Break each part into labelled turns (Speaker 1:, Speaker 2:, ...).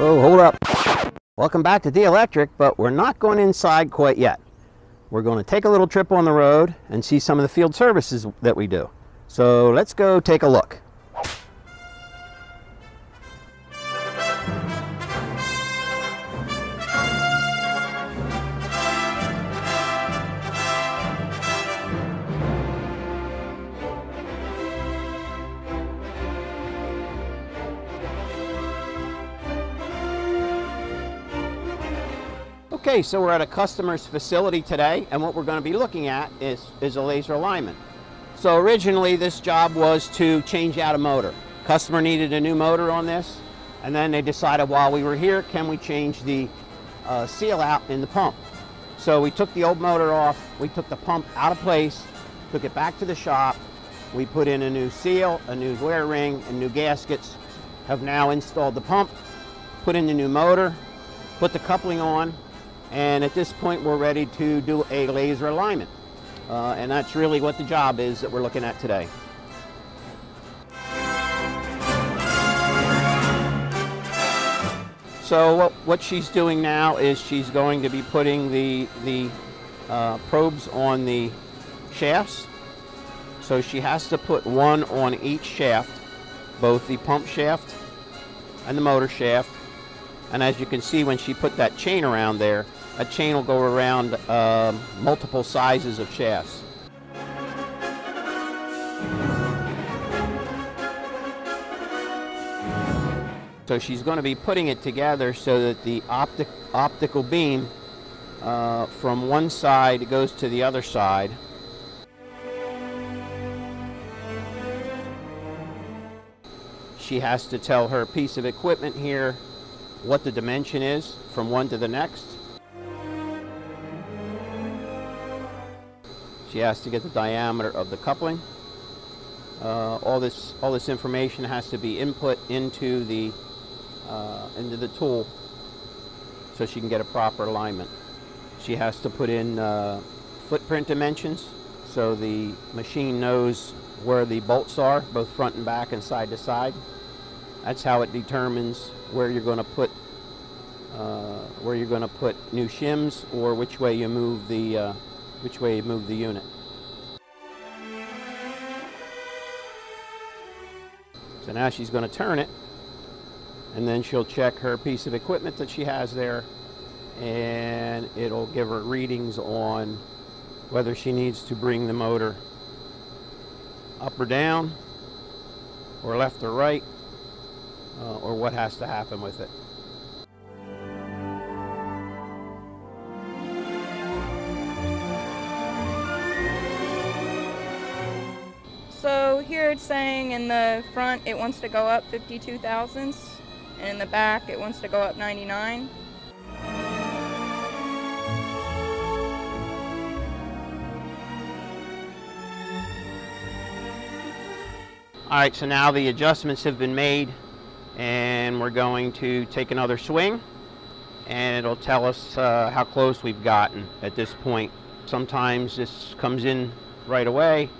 Speaker 1: Whoa, hold up. Welcome back to D-Electric, but we're not going inside quite yet. We're going to take a little trip on the road and see some of the field services that we do. So let's go take a look. Okay, so we're at a customer's facility today, and what we're going to be looking at is, is a laser alignment. So originally this job was to change out a motor. Customer needed a new motor on this, and then they decided while we were here, can we change the uh, seal out in the pump? So we took the old motor off, we took the pump out of place, took it back to the shop, we put in a new seal, a new wear ring, and new gaskets, have now installed the pump, put in the new motor, put the coupling on, and at this point, we're ready to do a laser alignment. Uh, and that's really what the job is that we're looking at today. So what, what she's doing now is she's going to be putting the, the uh, probes on the shafts. So she has to put one on each shaft, both the pump shaft and the motor shaft. And as you can see, when she put that chain around there, a chain will go around uh, multiple sizes of shafts. So she's going to be putting it together so that the optic, optical beam uh, from one side goes to the other side. She has to tell her piece of equipment here what the dimension is from one to the next. She has to get the diameter of the coupling. Uh, all this all this information has to be input into the uh, into the tool so she can get a proper alignment. She has to put in uh, footprint dimensions so the machine knows where the bolts are, both front and back and side to side. That's how it determines where you're going to put uh, where you're going to put new shims or which way you move the uh, which way you move the unit. So now she's going to turn it and then she'll check her piece of equipment that she has there and it'll give her readings on whether she needs to bring the motor up or down or left or right uh, or what has to happen with it.
Speaker 2: Here it's saying in the front it wants to go up 52 thousandths, and in the back it wants to go up 99.
Speaker 1: All right, so now the adjustments have been made and we're going to take another swing and it'll tell us uh, how close we've gotten at this point. Sometimes this comes in right away.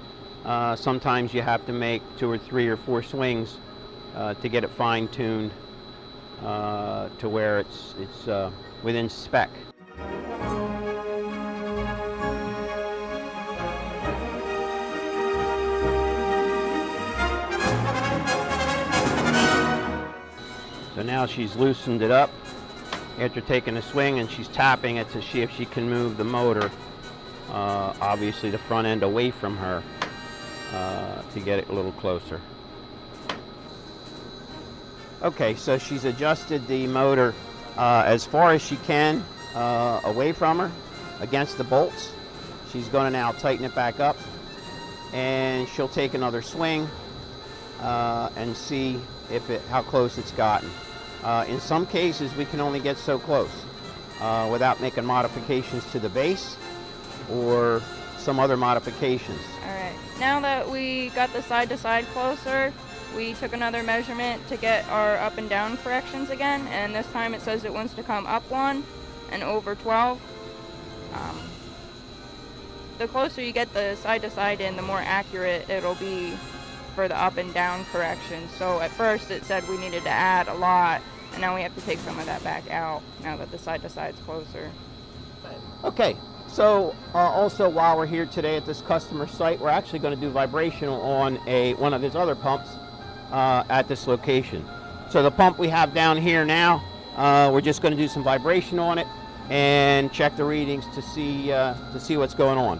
Speaker 1: Uh, sometimes you have to make two or three or four swings uh, to get it fine-tuned uh, to where it's, it's uh, within spec. So now she's loosened it up after taking a swing and she's tapping it to see if she can move the motor, uh, obviously the front end away from her uh, to get it a little closer. Okay, so she's adjusted the motor uh, as far as she can uh, away from her against the bolts. She's going to now tighten it back up and she'll take another swing uh, and see if it, how close it's gotten. Uh, in some cases, we can only get so close. without making modifications to the base or some other modifications.
Speaker 2: All right. Now that we got the side to side closer, we took another measurement to get our up and down corrections again, and this time it says it wants to come up one and over 12. Um, the closer you get the side to side in, the more accurate it'll be for the up and down corrections. So at first it said we needed to add a lot, and now we have to take some of that back out now that the side to side's closer.
Speaker 1: Okay, so uh, also while we're here today at this customer site, we're actually going to do vibrational on a one of his other pumps uh, at this location. So the pump we have down here now, uh, we're just going to do some vibration on it and check the readings to see uh, to see what's going on.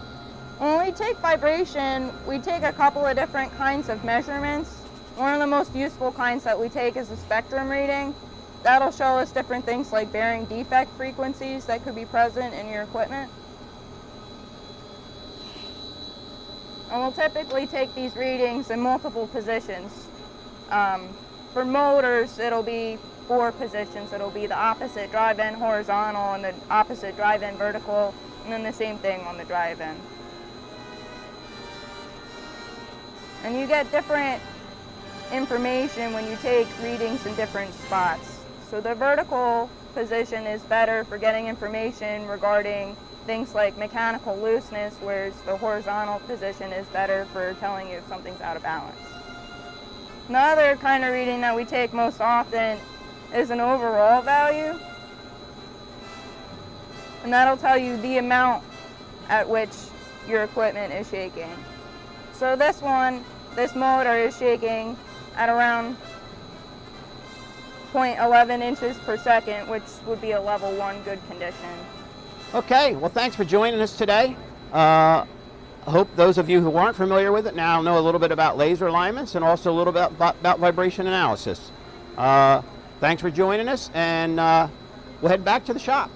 Speaker 2: When we take vibration, we take a couple of different kinds of measurements. One of the most useful kinds that we take is a spectrum reading. That'll show us different things like bearing defect frequencies that could be present in your equipment. And we'll typically take these readings in multiple positions. Um, for motors, it'll be four positions. It'll be the opposite drive end horizontal and the opposite drive end vertical, and then the same thing on the drive end. And you get different information when you take readings in different spots. So the vertical position is better for getting information regarding things like mechanical looseness, whereas the horizontal position is better for telling you if something's out of balance. Another kind of reading that we take most often is an overall value. And that'll tell you the amount at which your equipment is shaking. So this one, this motor is shaking at around 0.11 inches per second, which would be a level one good condition.
Speaker 1: Okay, well thanks for joining us today. Uh, I hope those of you who aren't familiar with it now know a little bit about laser alignments and also a little bit about, about vibration analysis. Uh, thanks for joining us, and uh, we'll head back to the shop.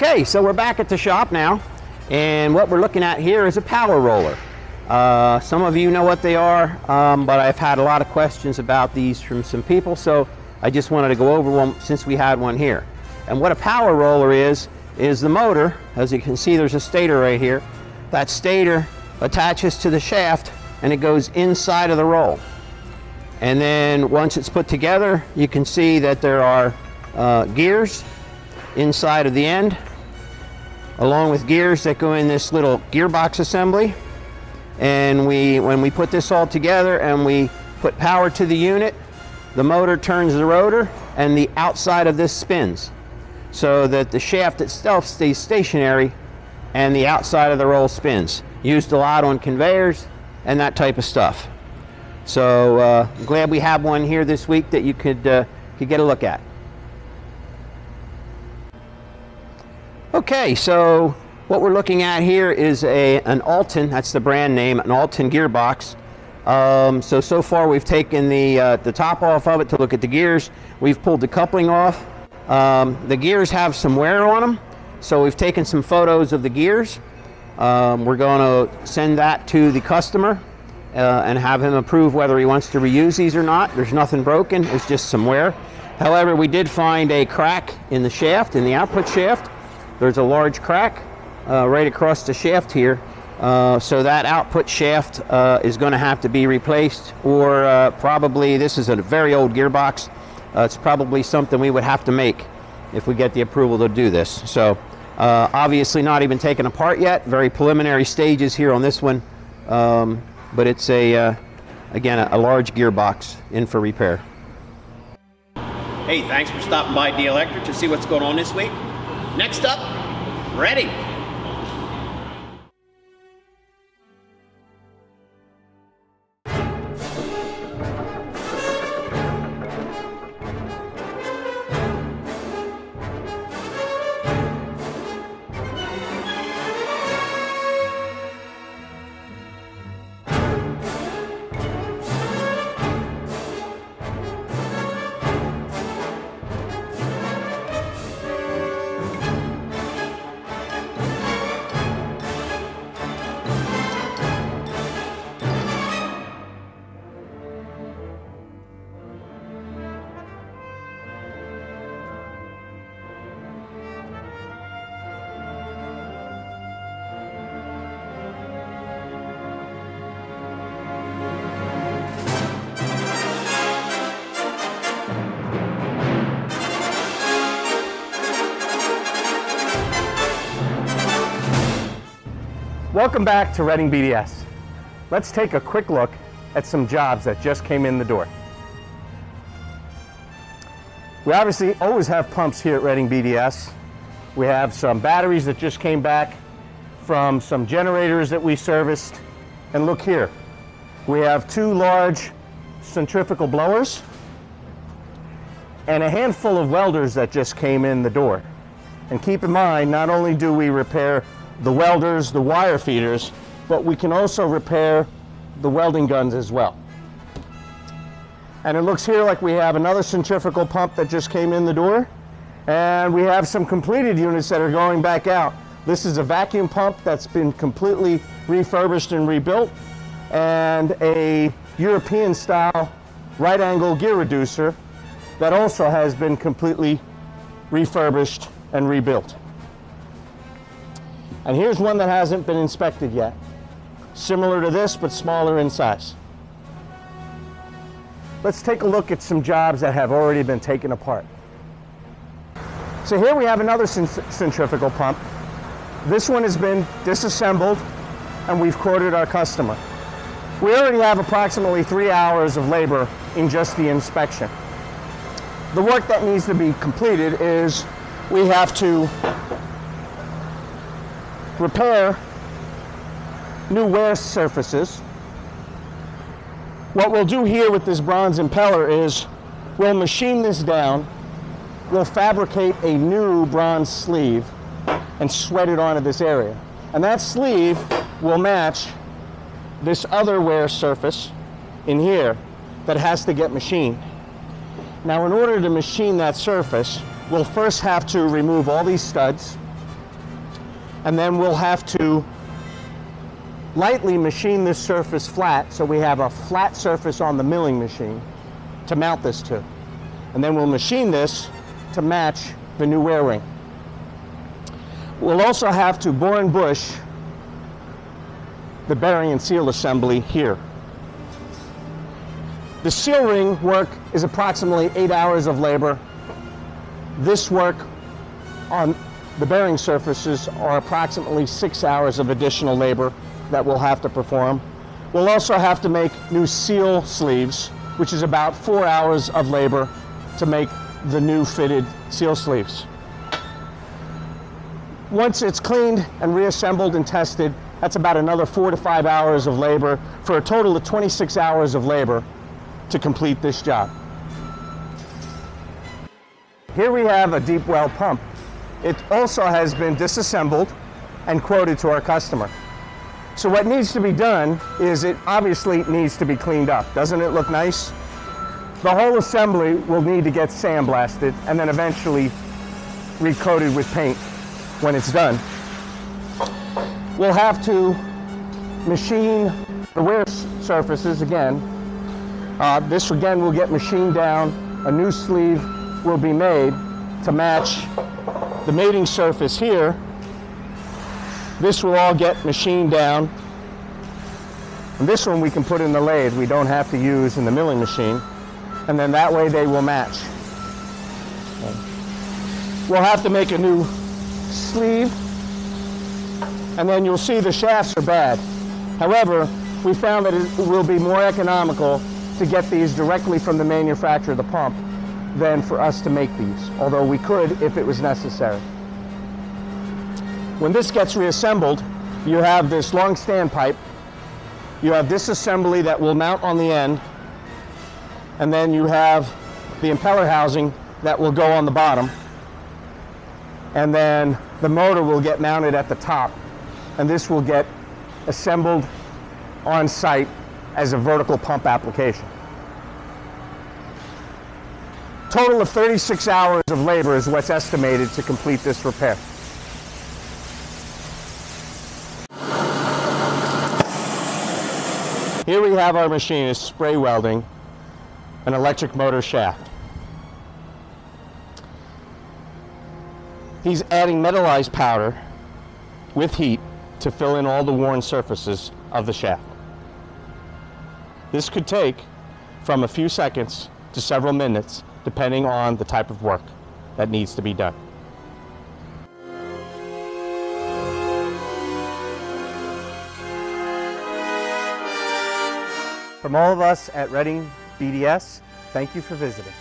Speaker 1: Okay, so we're back at the shop now, and what we're looking at here is a power roller. Uh, some of you know what they are, um, but I've had a lot of questions about these from some people, so I just wanted to go over one since we had one here. And what a power roller is, is the motor, as you can see there's a stator right here, that stator attaches to the shaft and it goes inside of the roll. And then once it's put together, you can see that there are uh, gears inside of the end, along with gears that go in this little gearbox assembly. And we, when we put this all together and we put power to the unit, the motor turns the rotor and the outside of this spins so that the shaft itself stays stationary and the outside of the roll spins. Used a lot on conveyors and that type of stuff. So uh, glad we have one here this week that you could, uh, could get a look at. Okay, so what we're looking at here is a, an Alton, that's the brand name, an Alton gearbox. Um, so, so far we've taken the, uh, the top off of it to look at the gears. We've pulled the coupling off. Um, the gears have some wear on them, so we've taken some photos of the gears. Um, we're going to send that to the customer uh, and have him approve whether he wants to reuse these or not. There's nothing broken, it's just some wear. However, we did find a crack in the shaft, in the output shaft. There's a large crack uh, right across the shaft here. Uh, so that output shaft uh, is going to have to be replaced or uh, probably, this is a very old gearbox, uh, it's probably something we would have to make if we get the approval to do this. So uh, obviously not even taken apart yet, very preliminary stages here on this one, um, but it's a, again, a, a large gearbox in for repair. Hey, thanks for stopping by D Electric to see what's going on this week. Next up, ready.
Speaker 3: Welcome back to Reading BDS. Let's take a quick look at some jobs that just came in the door. We obviously always have pumps here at Reading BDS. We have some batteries that just came back from some generators that we serviced. And look here, we have two large centrifugal blowers and a handful of welders that just came in the door. And keep in mind, not only do we repair the welders, the wire feeders, but we can also repair the welding guns as well. And it looks here like we have another centrifugal pump that just came in the door. And we have some completed units that are going back out. This is a vacuum pump that's been completely refurbished and rebuilt, and a European style right angle gear reducer that also has been completely refurbished and rebuilt. And here's one that hasn't been inspected yet. Similar to this, but smaller in size. Let's take a look at some jobs that have already been taken apart. So here we have another centrifugal pump this one has been disassembled and we've quoted our customer. We already have approximately three hours of labor in just the inspection. The work that needs to be completed is we have to repair new wear surfaces. What we'll do here with this bronze impeller is we'll machine this down, we'll fabricate a new bronze sleeve, and sweat it onto this area. And that sleeve will match this other wear surface in here that has to get machined. Now in order to machine that surface, we'll first have to remove all these studs and then we'll have to lightly machine this surface flat so we have a flat surface on the milling machine to mount this to. And then we'll machine this to match the new wear ring. We'll also have to bore and bush the bearing and seal assembly here. The seal ring work is approximately eight hours of labor. This work on the bearing surfaces are approximately six hours of additional labor that we'll have to perform. We'll also have to make new seal sleeves, which is about four hours of labor to make the new fitted seal sleeves. Once it's cleaned and reassembled and tested, that's about another four to five hours of labor for a total of 26 hours of labor to complete this job. Here we have a deep well pump. It also has been disassembled and quoted to our customer. So what needs to be done is it obviously needs to be cleaned up. Doesn't it look nice? The whole assembly will need to get sandblasted and then eventually recoated with paint when it's done. We'll have to machine the wear surfaces again. Uh, this again will get machined down. A new sleeve will be made to match the mating surface here. This will all get machined down. And this one we can put in the lathe. We don't have to use in the milling machine. And then that way they will match. We'll have to make a new sleeve, and then you'll see the shafts are bad. However, we found that it will be more economical to get these directly from the manufacturer the pump than for us to make these, although we could if it was necessary. When this gets reassembled, you have this long standpipe, you have this assembly that will mount on the end, and then you have the impeller housing that will go on the bottom and then the motor will get mounted at the top and this will get assembled on site as a vertical pump application. Total of 36 hours of labor is what's estimated to complete this repair. Here we have our machinist spray welding an electric motor shaft. He's adding metallized powder with heat to fill in all the worn surfaces of the shaft. This could take from a few seconds to several minutes depending on the type of work that needs to be done. From all of us at Reading BDS, thank you for visiting.